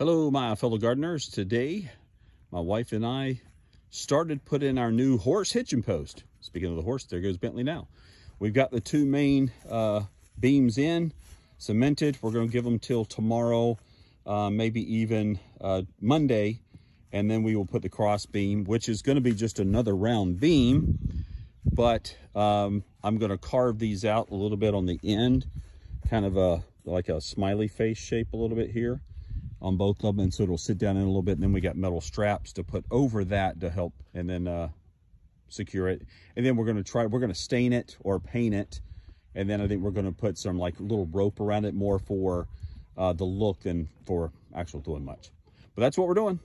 Hello, my fellow gardeners. Today, my wife and I started putting in our new horse hitching post. Speaking of the horse, there goes Bentley now. We've got the two main uh, beams in, cemented. We're going to give them till tomorrow, uh, maybe even uh, Monday, and then we will put the cross beam, which is going to be just another round beam, but um, I'm going to carve these out a little bit on the end, kind of a like a smiley face shape a little bit here on both of them and so it'll sit down in a little bit and then we got metal straps to put over that to help and then uh, secure it. And then we're going to try we're going to stain it or paint it and then I think we're going to put some like little rope around it more for uh, the look than for actual doing much. But that's what we're doing